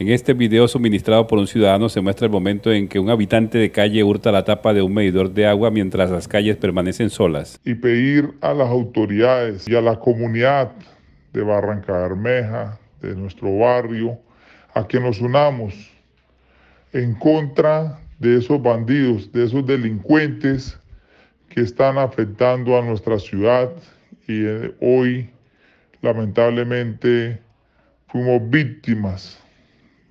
En este video suministrado por un ciudadano se muestra el momento en que un habitante de calle hurta la tapa de un medidor de agua mientras las calles permanecen solas. Y pedir a las autoridades y a la comunidad de Barranca Bermeja, de nuestro barrio, a que nos unamos en contra de esos bandidos, de esos delincuentes que están afectando a nuestra ciudad y eh, hoy lamentablemente fuimos víctimas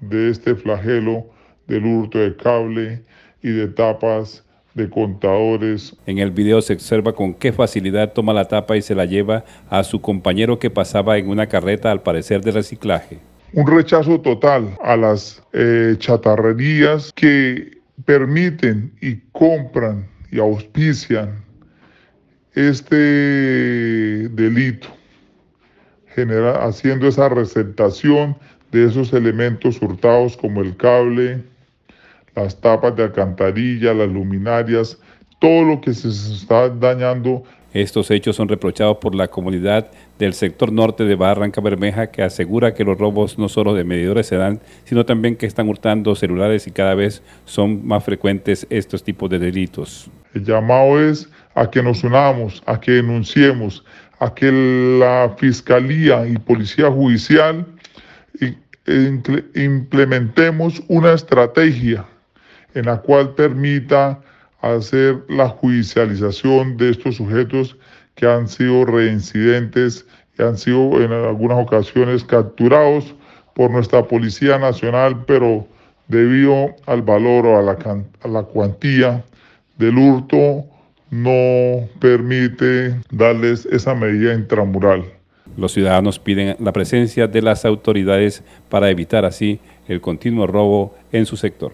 de este flagelo del hurto de cable y de tapas de contadores. En el video se observa con qué facilidad toma la tapa y se la lleva a su compañero que pasaba en una carreta al parecer de reciclaje. Un rechazo total a las eh, chatarrerías que permiten y compran y auspician este delito, genera, haciendo esa receptación de esos elementos hurtados como el cable, las tapas de alcantarilla, las luminarias, todo lo que se está dañando. Estos hechos son reprochados por la comunidad del sector norte de Barranca Bermeja que asegura que los robos no solo de medidores se dan, sino también que están hurtando celulares y cada vez son más frecuentes estos tipos de delitos. El llamado es a que nos unamos, a que denunciemos, a que la Fiscalía y Policía Judicial implementemos una estrategia en la cual permita hacer la judicialización de estos sujetos que han sido reincidentes, que han sido en algunas ocasiones capturados por nuestra Policía Nacional, pero debido al valor o a la, a la cuantía del hurto no permite darles esa medida intramural. Los ciudadanos piden la presencia de las autoridades para evitar así el continuo robo en su sector.